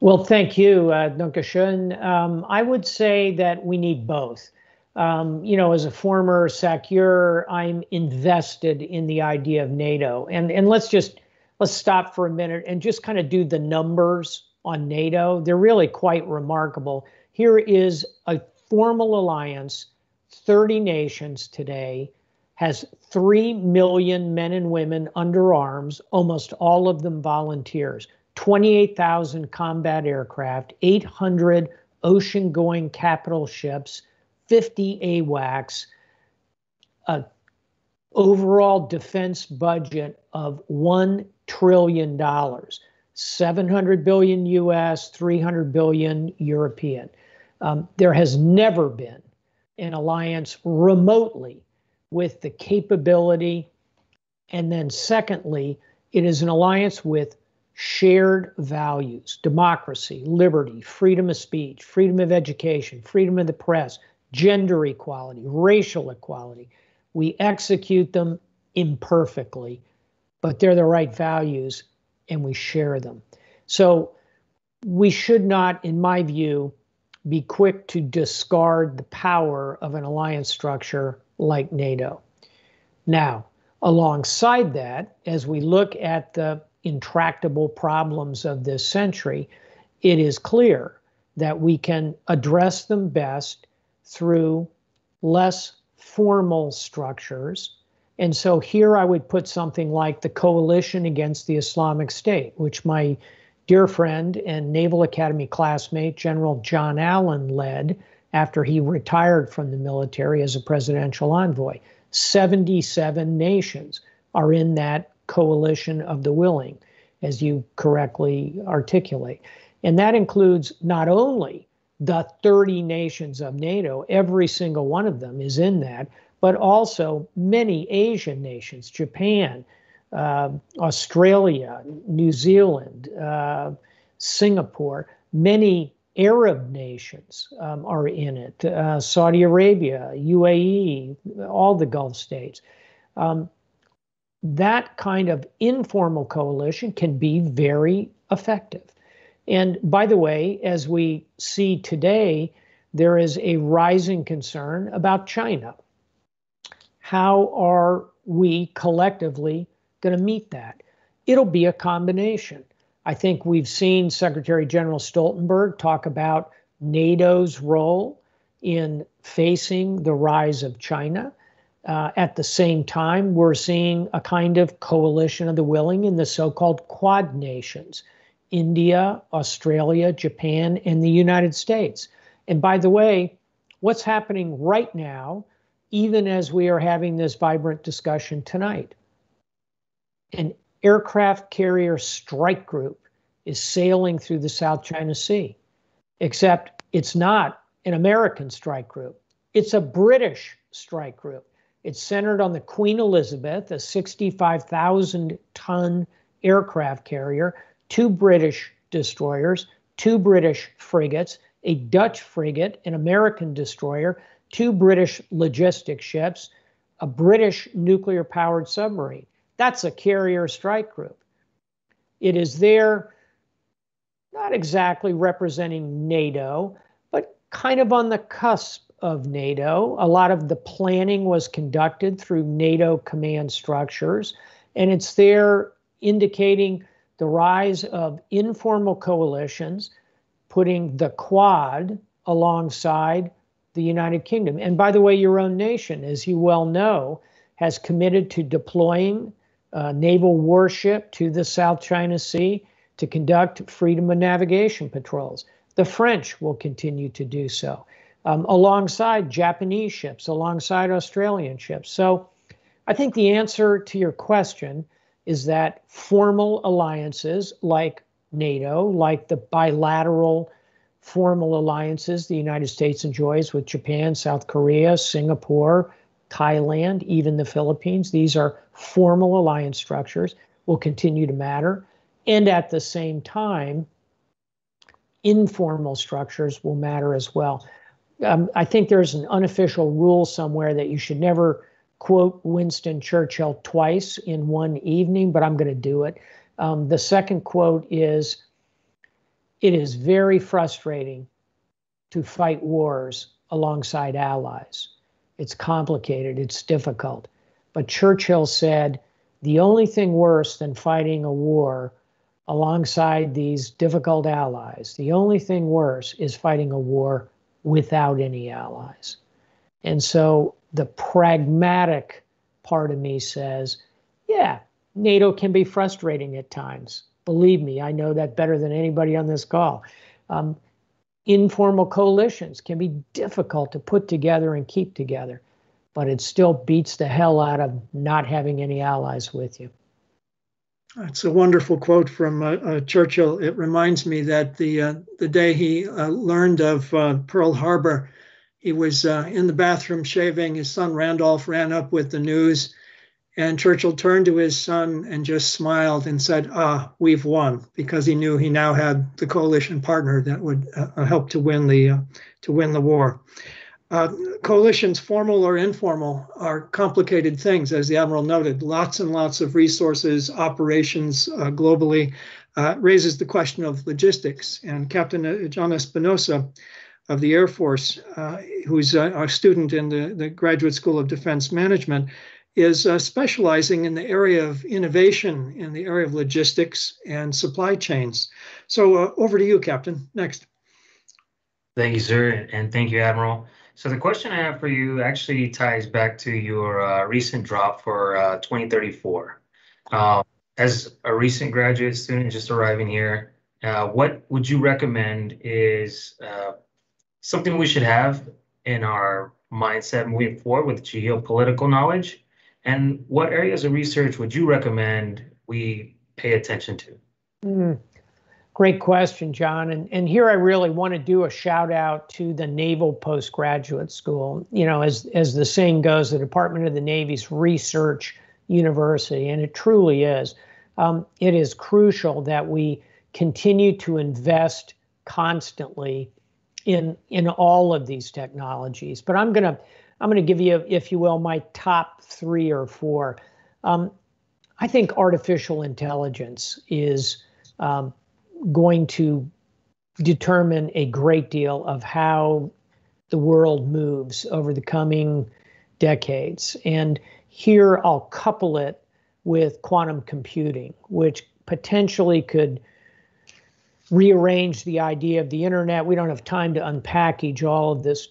Well, thank you, uh, Dankeschön. Um, I would say that we need both um, you know, as a former SACEUR, I'm invested in the idea of NATO. And and let's just let's stop for a minute and just kind of do the numbers on NATO. They're really quite remarkable. Here is a formal alliance, 30 nations today, has 3 million men and women under arms, almost all of them volunteers, 28,000 combat aircraft, 800 ocean going capital ships 50 AWACS, a overall defense budget of $1 trillion, dollars 700 billion US, 300 billion European. Um, there has never been an alliance remotely with the capability. And then, secondly, it is an alliance with shared values democracy, liberty, freedom of speech, freedom of education, freedom of the press, gender equality, racial equality. We execute them imperfectly, but they're the right values and we share them. So we should not, in my view, be quick to discard the power of an alliance structure like NATO. Now, alongside that, as we look at the intractable problems of this century, it is clear that we can address them best through less formal structures. And so here I would put something like the Coalition Against the Islamic State, which my dear friend and Naval Academy classmate General John Allen led after he retired from the military as a presidential envoy. 77 nations are in that coalition of the willing, as you correctly articulate. And that includes not only the 30 nations of NATO, every single one of them is in that, but also many Asian nations, Japan, uh, Australia, New Zealand, uh, Singapore, many Arab nations um, are in it, uh, Saudi Arabia, UAE, all the Gulf states. Um, that kind of informal coalition can be very effective. And by the way, as we see today, there is a rising concern about China. How are we collectively going to meet that? It'll be a combination. I think we've seen Secretary General Stoltenberg talk about NATO's role in facing the rise of China. Uh, at the same time, we're seeing a kind of coalition of the willing in the so called Quad nations India, Australia, Japan, and the United States. And by the way, what's happening right now, even as we are having this vibrant discussion tonight? An aircraft carrier strike group is sailing through the South China Sea, except it's not an American strike group, it's a British strike group. It's centered on the Queen Elizabeth, a 65,000 ton aircraft carrier two British destroyers, two British frigates, a Dutch frigate, an American destroyer, two British logistic ships, a British nuclear powered submarine. That's a carrier strike group. It is there, not exactly representing NATO, but kind of on the cusp of NATO. A lot of the planning was conducted through NATO command structures, and it's there indicating the rise of informal coalitions, putting the Quad alongside the United Kingdom. And by the way, your own nation, as you well know, has committed to deploying uh, naval warship to the South China Sea to conduct freedom of navigation patrols. The French will continue to do so, um, alongside Japanese ships, alongside Australian ships. So I think the answer to your question is that formal alliances like NATO, like the bilateral formal alliances the United States enjoys with Japan, South Korea, Singapore, Thailand, even the Philippines, these are formal alliance structures, will continue to matter. And at the same time, informal structures will matter as well. Um, I think there's an unofficial rule somewhere that you should never quote Winston Churchill twice in one evening, but I'm going to do it. Um, the second quote is It is very frustrating to fight wars alongside allies. It's complicated, it's difficult. But Churchill said, The only thing worse than fighting a war alongside these difficult allies, the only thing worse is fighting a war without any allies. And so the pragmatic part of me says, yeah, NATO can be frustrating at times. Believe me, I know that better than anybody on this call. Um, informal coalitions can be difficult to put together and keep together, but it still beats the hell out of not having any allies with you. It's a wonderful quote from uh, uh, Churchill. It reminds me that the uh, the day he uh, learned of uh, Pearl Harbor, he was uh, in the bathroom shaving. His son Randolph ran up with the news, and Churchill turned to his son and just smiled and said, "Ah, we've won," because he knew he now had the coalition partner that would uh, uh help to win the uh, to win the war. Uh, coalitions, formal or informal, are complicated things, as the admiral noted. Lots and lots of resources, operations uh, globally. raises the question of logistics. And Captain John Espinosa of the Air Force, uh, who's a, a, student in the, the Graduate School of Defense Management, is uh, specializing in the area of innovation, in the area of logistics and supply chains. So uh, over to you, Captain. Next. Thank you, sir, and thank you, Admiral. So the question I have for you actually ties back to your uh, recent drop for uh, 2034. Um, as a recent graduate student just arriving here, uh, what would you recommend is uh, something we should have in our mindset moving forward with geopolitical knowledge? And what areas of research would you recommend we pay attention to? Mm, great question, John. And, and here I really want to do a shout out to the Naval Postgraduate School. You know, as, as the saying goes, the Department of the Navy's research university, and it truly is. Um, it is crucial that we continue to invest constantly in in all of these technologies. But I'm gonna I'm gonna give you, if you will, my top three or four. Um, I think artificial intelligence is um, going to determine a great deal of how the world moves over the coming decades. And here I'll couple it with quantum computing, which potentially could rearrange the idea of the internet. We don't have time to unpackage all of this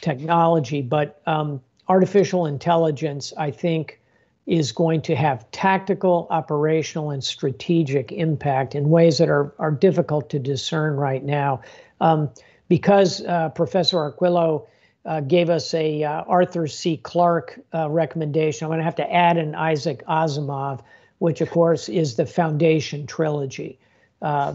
technology, but um, artificial intelligence, I think, is going to have tactical, operational, and strategic impact in ways that are, are difficult to discern right now. Um, because uh, Professor Arquilla uh, gave us a uh, Arthur C. Clarke uh, recommendation, I'm going to have to add an Isaac Asimov, which, of course, is the Foundation trilogy. Uh,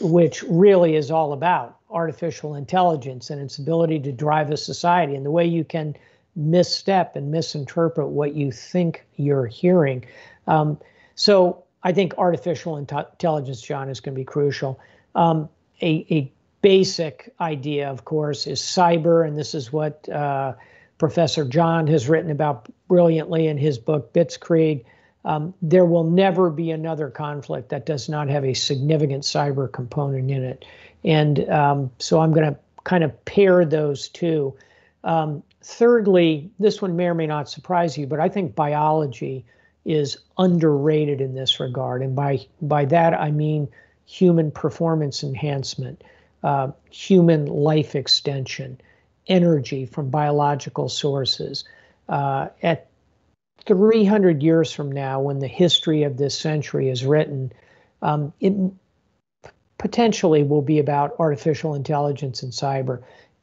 which really is all about artificial intelligence and its ability to drive a society and the way you can misstep and misinterpret what you think you're hearing. Um, so I think artificial intelligence, John, is going to be crucial. Um, a, a, basic idea, of course, is cyber, and this is what uh, Professor John has written about brilliantly in his book Bitskrieg. Um, there will never be another conflict that does not have a significant cyber component in it. And um, so I'm going to kind of pair those two. Um, thirdly, this one may or may not surprise you, but I think biology is underrated in this regard. And by, by that, I mean human performance enhancement, uh, human life extension, energy from biological sources. Uh, at 300 years from now, when the history of this century is written, um, it potentially will be about artificial intelligence and cyber.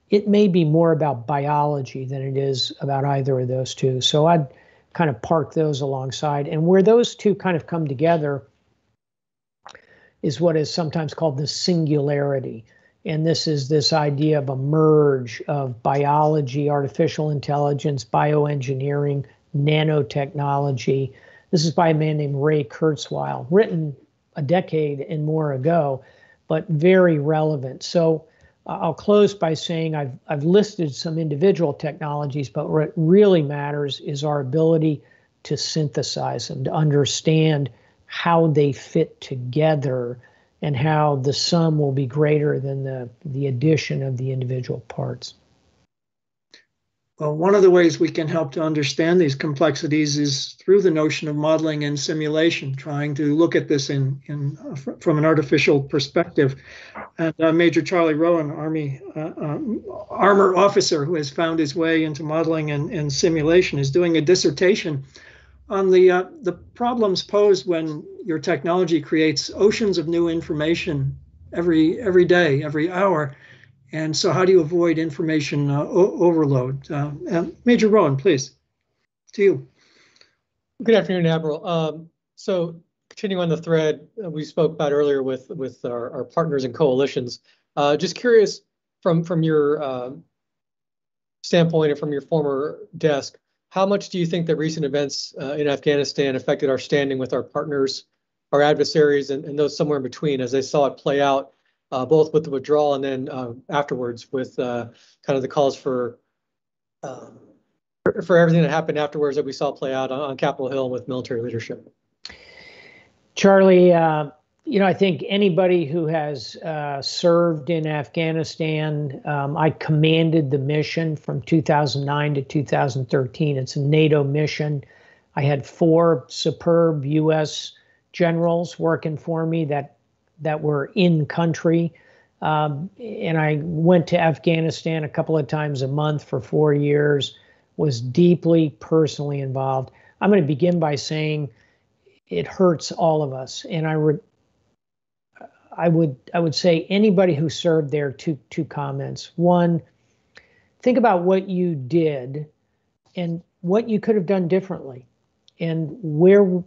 It may be more about biology than it is about either of those two. So I'd kind of park those alongside. And where those two kind of come together is what is sometimes called the singularity. And this is this idea of a merge of biology, artificial intelligence, bioengineering, nanotechnology. This is by a man named Ray Kurzweil, written a decade and more ago, but very relevant. So uh, I'll close by saying I've, I've listed some individual technologies, but what really matters is our ability to synthesize them, to understand how they fit together and how the sum will be greater than the, the addition of the individual parts. Well, one of the ways we can help to understand these complexities is through the notion of modeling and simulation, trying to look at this in, in uh, from an artificial perspective. And uh, Major Charlie Rowan, Army uh, um, armor officer who has found his way into modeling and, and simulation, is doing a dissertation on the uh, the problems posed when your technology creates oceans of new information every every day, every hour and so, how do you avoid information uh, overload? Uh, Major Rowan, please, to you. Good afternoon, Admiral. Um, so, continuing on the thread uh, we spoke about earlier with with our, our partners and coalitions, uh, just curious from from your um, standpoint and from your former desk, how much do you think that recent events uh, in Afghanistan affected our standing with our partners, our adversaries, and, and those somewhere in between as they saw it play out uh, both with the withdrawal and then uh, afterwards with uh, kind of the calls for um, for everything that happened afterwards that we saw play out on, on Capitol Hill with military leadership. Charlie, uh, you know, I think anybody who has uh, served in Afghanistan, um, I commanded the mission from 2009 to 2013. It's a NATO mission. I had four superb U.S. generals working for me that that were in country. Um, and I went to Afghanistan a couple of times a month for four years, was deeply personally involved. I'm going to begin by saying it hurts all of us. And I, re- I would I would say anybody who served there two two comments. One, think about what you did and what you could have done differently and where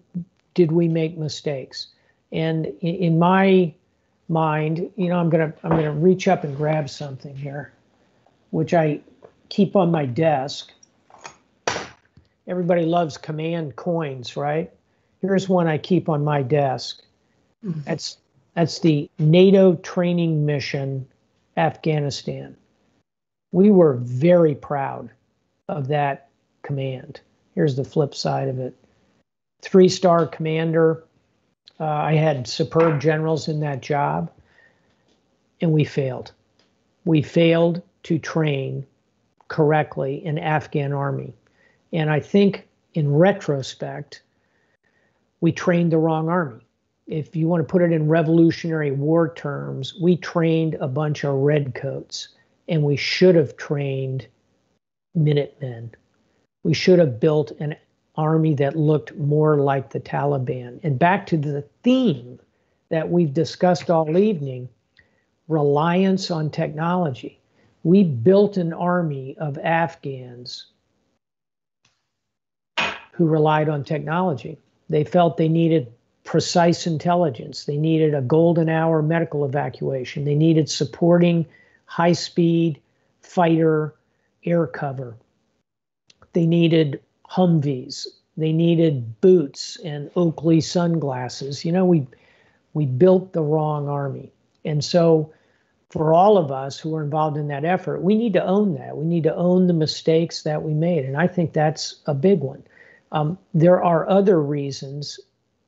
did we make mistakes. And in, my mind, you know, I'm gonna I'm gonna reach up and grab something here, which I keep on my desk. Everybody loves command coins, right? Here's one I keep on my desk. Mm-hmm. That's that's the NATO training mission Afghanistan. We were very proud of that command. Here's the flip side of it. Three star commander. Uh, I had superb generals in that job, and we failed. We failed to train correctly an Afghan army. And I think in retrospect, we trained the wrong army. If you want to put it in Revolutionary War terms, we trained a bunch of redcoats and we should have trained Minutemen. We should have built an army that looked more like the Taliban. And back to the theme that we've discussed all evening reliance on technology. We built an army of Afghans who relied on technology. They felt they needed precise intelligence. They needed a golden hour medical evacuation. They needed supporting high speed fighter air cover. They needed Humvees. They needed boots and Oakley sunglasses. You know, we we built the wrong army. And so for all of us who are involved in that effort, we need to own that. We need to own the mistakes that we made. And I think that's a big one. Um, there are other reasons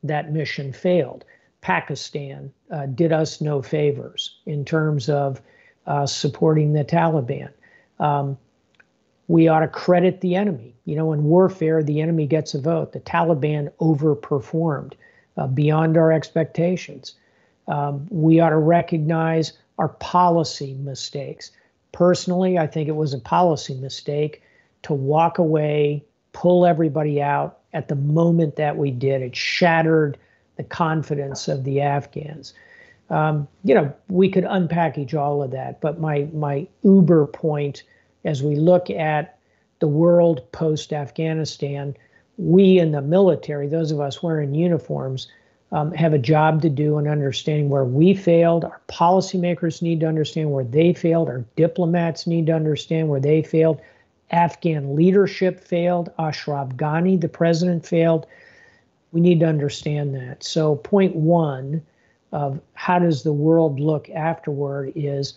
that mission failed. Pakistan uh, did us no favors in terms of uh, supporting the Taliban. Um, we ought to credit the enemy. You know, in warfare, the enemy gets a vote. The Taliban overperformed uh, beyond our expectations. Um, we ought to recognize our policy mistakes. Personally, I think it was a policy mistake to walk away pull everybody out at the moment that we did. It shattered the confidence of the Afghans. Um, you know, we could unpackage all of that, but my my uber point as we look at the world post Afghanistan, we in the military, those of us wearing uniforms, um, have a job to do in understanding where we failed. Our policymakers need to understand where they failed. Our diplomats need to understand where they failed. Afghan leadership failed. Ashraf Ghani, the president, failed. We need to understand that. So, point one of how does the world look afterward is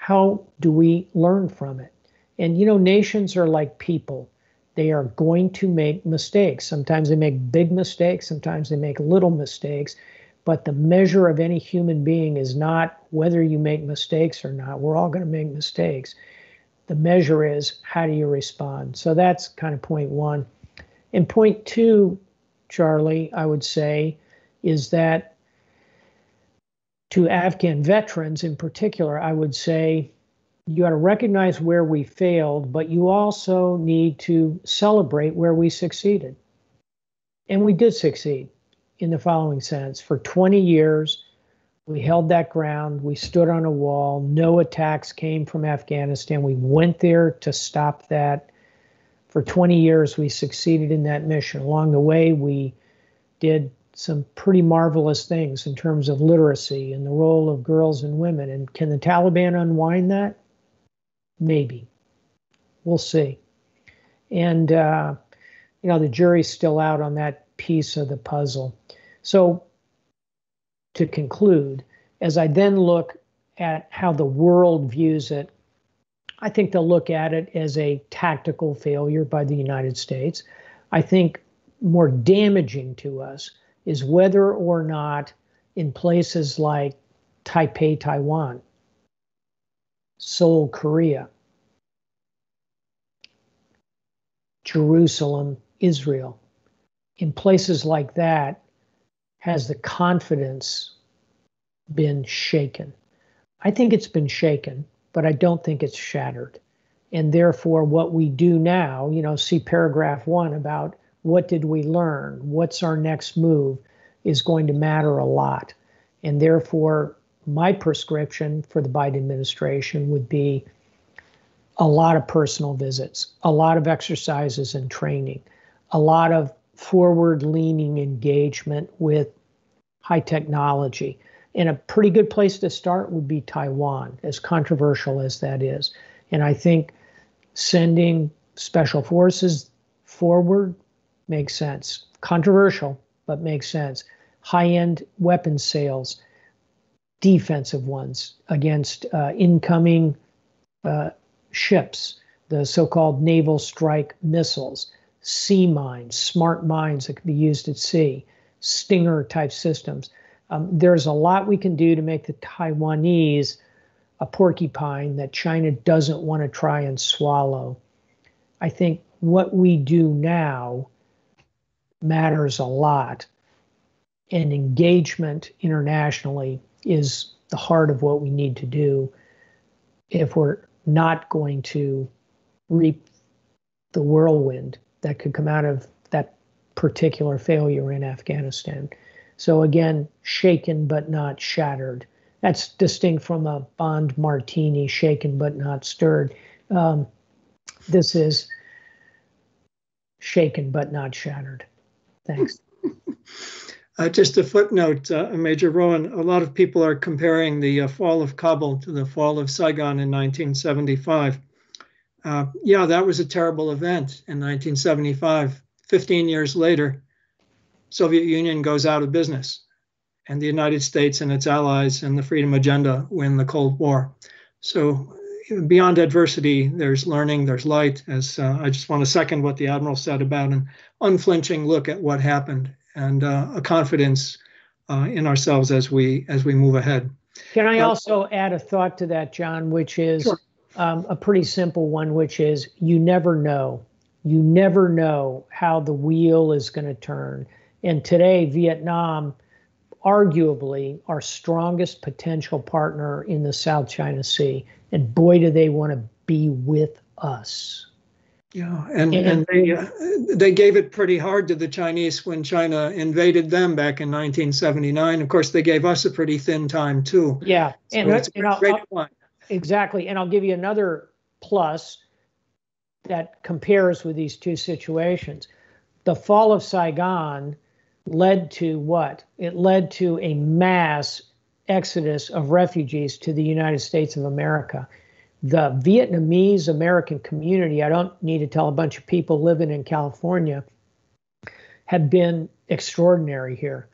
how do we learn from it? And you know, nations are like people. They are going to make mistakes. Sometimes they make big mistakes, sometimes they make little mistakes. But the measure of any human being is not whether you make mistakes or not. We're all going to make mistakes. The measure is how do you respond? So that's kind of point one. And point two, Charlie, I would say, is that to Afghan veterans in particular, I would say you got to recognize where we failed, but you also need to celebrate where we succeeded. And we did succeed in the following sense. For 20 years, we held that ground. We stood on a wall. No attacks came from Afghanistan. We went there to stop that. For 20 years, we succeeded in that mission. Along the way, we did some pretty marvelous things in terms of literacy and the role of girls and women. And can the Taliban unwind that? Maybe. We'll see. And, uh, you know, the jury's still out on that piece of the puzzle. So to conclude, as I then look at how the world views it, I think they'll look at it as a tactical failure by the United States. I think more damaging to us is whether or not in places like Taipei, Taiwan, Seoul, Korea, Jerusalem, Israel, in places like that, has the confidence been shaken? I think it's been shaken, but I don't think it's shattered. And therefore, what we do now, you know, see paragraph one about what did we learn? What's our next move is going to matter a lot. And therefore, my prescription for the Biden administration would be a lot of personal visits, a lot of exercises and training, a lot of forward leaning engagement with high technology. And a pretty good place to start would be Taiwan, as controversial as that is. And I think sending special forces forward makes sense. Controversial, but makes sense. High end weapons sales, defensive ones against uh, incoming uh, ships, the so called naval strike missiles, sea mines, smart mines that can be used at sea, Stinger type systems. Um, there's a lot we can do to make the Taiwanese a porcupine that China doesn't want to try and swallow. I think what we do now matters a lot, and engagement internationally is the heart of what we need to do if we're not going to reap the whirlwind that could come out of that particular failure in Afghanistan. So again, shaken but not shattered. That's distinct from a Bond martini, shaken but not stirred. Um, this is shaken but not shattered. Thanks. Uh, just a footnote, uh, Major Rowan, a lot of people are comparing the uh, fall of Kabul to the fall of Saigon in 1975. Uh, yeah, that was a terrible event in 1975. 15 years later, Soviet Union goes out of business and the United States and its allies and the Freedom Agenda win the Cold War. So beyond adversity, there's learning, there's light. As uh, I just want to second what the Admiral said about an unflinching look at what happened and uh, a confidence uh, in ourselves as we as we move ahead. Can I also add a thought to that, John, which is sure. um, a pretty simple one, which is you never know. You never know how the wheel is going to turn. And today, Vietnam, arguably our strongest potential partner in the South China Sea. And boy, do they want to be with us. Yeah, and, and they uh, they gave it pretty hard to the Chinese when China invaded them back in 1979. Of course, they gave us a pretty thin time too. Yeah, so and, it's and I'll, great I'll, exactly. And I'll give you another plus that compares with these two situations. The fall of Saigon led to what? It led to a mass exodus of refugees to the United States of America the Vietnamese American community, I don't need to tell a bunch of people living in California, have been extraordinary here.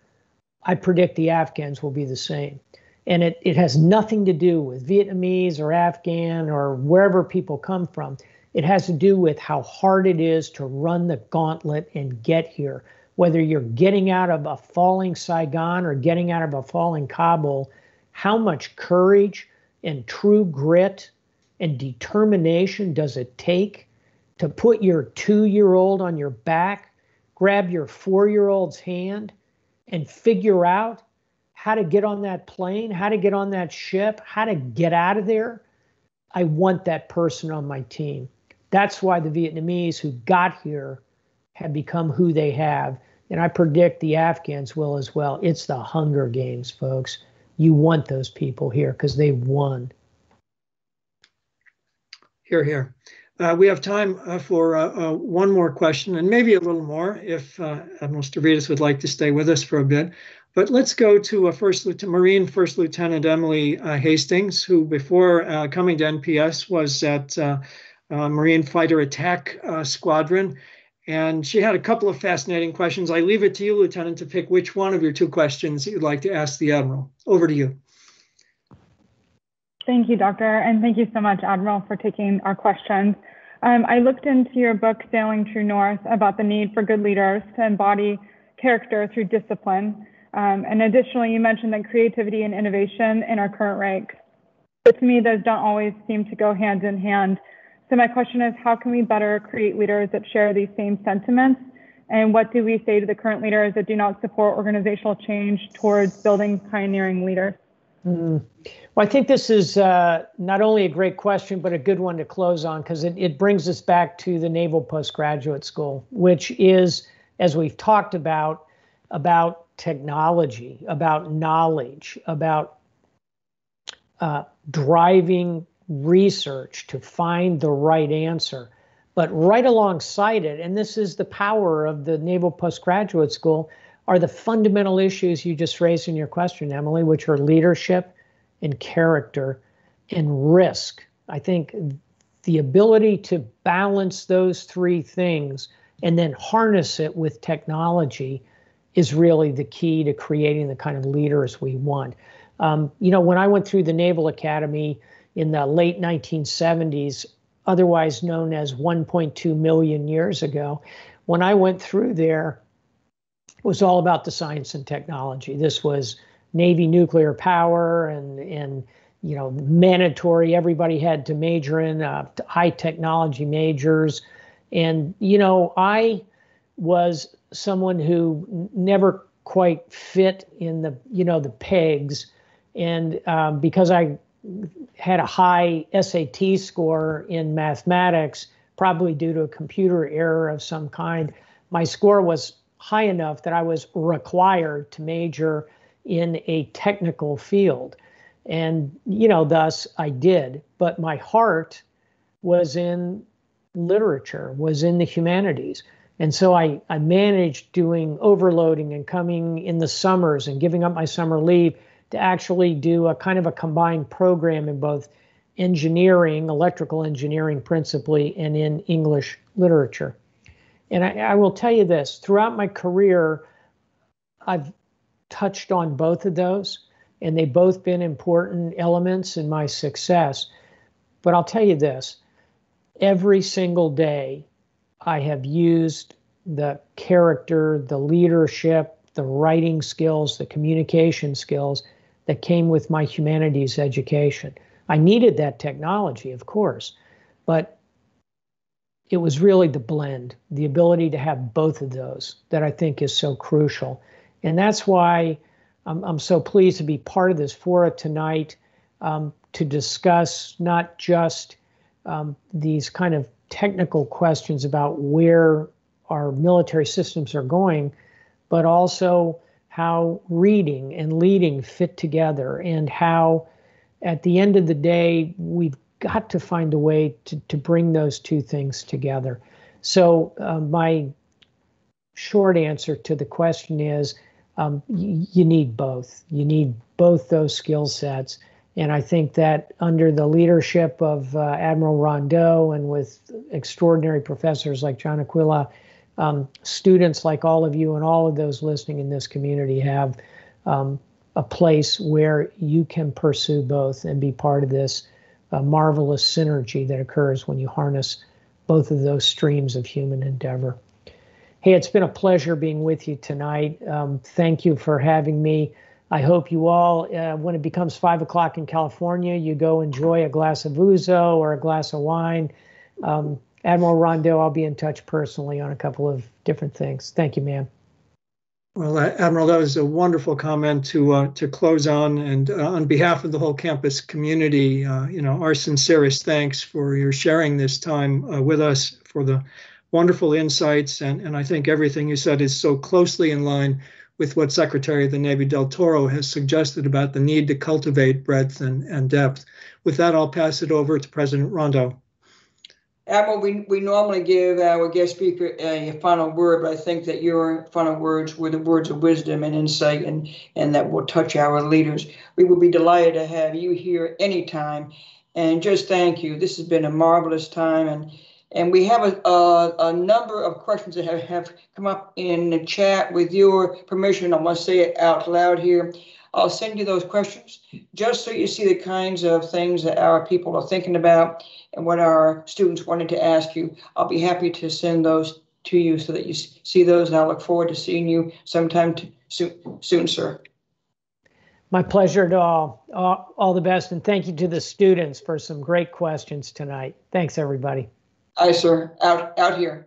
I predict the Afghans will be the same. And it, it has nothing to do with Vietnamese or Afghan or wherever people come from. It has to do with how hard it is to run the gauntlet and get here. Whether you're getting out of a falling Saigon or getting out of a falling Kabul, how much courage and true grit and determination does it take to put your two year old on your back, grab your four year old's hand, and figure out how to get on that plane, how to get on that ship, how to get out of there? I want that person on my team. That's why the Vietnamese who got here have become who they have. And I predict the Afghans will as well. It's the Hunger Games, folks. You want those people here because they won. Here, here. Uh, we have time uh, for uh, uh, one more question and maybe a little more if uh, Admiral Stavridis would like to stay with us for a bit. But let's go to First Lieutenant, Marine First Lieutenant Emily Hastings, who before coming to NPS was at Marine Fighter Attack Squadron. And she had a couple of fascinating questions. I leave it to you, Lieutenant, to pick which one of your two questions you'd like to ask the Admiral. Over to you. Thank you, Doctor, and thank you so much, Admiral, for taking our questions. Um, I looked into your book, Sailing True North, about the need for good leaders to embody character through discipline. Um, and additionally, you mentioned that creativity and innovation in our current ranks. But to me, those don't always seem to go hand in hand. So my question is, how can we better create leaders that share these same sentiments? And what do we say to the current leaders that do not support organizational change towards building pioneering leaders? Mm. Well, I think this is uh, not only a great question, but a good one to close on because it, it brings us back to the Naval Postgraduate School, which is, as we've talked about, about technology, about knowledge, about uh, driving research to find the right answer. But right alongside it, and this is the power of the Naval Postgraduate School, are the fundamental issues you just raised in your question, Emily, which are leadership and character and risk. I think the ability to balance those three things and then harness it with technology is really the key to creating the kind of leaders we want. Um, you know, when I went through the Naval Academy in the late 1970s, otherwise known as 1.2 million years ago, when I went through there, it was all about the science and technology. This was Navy nuclear power and and you know mandatory. Everybody had to major in uh, high technology majors, and you know I was someone who never quite fit in the you know the pegs, and um, because I had a high SAT score in mathematics, probably due to a computer error of some kind, my score was high enough that I was required to major in a technical field. And, you know, thus I did. But my heart was in literature, was in the humanities. And so I, I managed doing overloading and coming in the summers and giving up my summer leave to actually do a kind of a combined program in both engineering, electrical engineering principally, and in English literature. And I, I will tell you this throughout my career, I've touched on both of those, and they've both been important elements in my success. But I'll tell you this every single day, I have used the character, the leadership, the writing skills, the communication skills that came with my humanities education. I needed that technology, of course, but it was really the blend, the ability to have both of those that I think is so crucial. And that's why I'm, I'm so pleased to be part of this fora tonight um, to discuss not just um, these kind of technical questions about where our military systems are going, but also how reading and leading fit together and how at the end of the day we've got to find a way to, to bring those two things together. So uh, my short answer to the question is um, y- you need both. You need both those skill sets. And I think that under the leadership of uh, Admiral Rondeau and with extraordinary professors like John Arquilla, um, students like all of you and all of those listening in this community have um, a place where you can pursue both and be part of this uh, marvelous synergy that occurs when you harness both of those streams of human endeavor. Hey, it's been a pleasure being with you tonight. Um, thank you for having me. I hope you all, uh, when it becomes five o'clock in California, you go enjoy a glass of ouzo or a glass of wine. Um, Admiral Rondeau, I'll be in touch personally on a couple of different things. Thank you, ma'am. Well, uh, Admiral, that was a wonderful comment to uh, to close on, and uh, on behalf of the whole campus community, uh, you know, our sincerest thanks for your sharing this time uh, with us, for the wonderful insights, and and I think everything you said is so closely in line with what Secretary of the Navy Del Toro has suggested about the need to cultivate breadth and, and depth. With that, I'll pass it over to President Rondeau. Admiral, we, we normally give our guest speaker a final word, but I think that your final words were the words of wisdom and insight and, and that will touch our leaders. We will be delighted to have you here anytime. And just thank you. This has been a marvelous time. And, and we have a, a, a number of questions that have, have come up in the chat. With your permission, I want to say it out loud here. I'll send you those questions just so you see the kinds of things that our people are thinking about and what our students wanted to ask you. I'll be happy to send those to you so that you see those, and I look forward to seeing you sometime soon, soon, sir. My pleasure to all. all. All the best, and thank you to the students for some great questions tonight. Thanks, everybody. Aye, sir. Out, out here.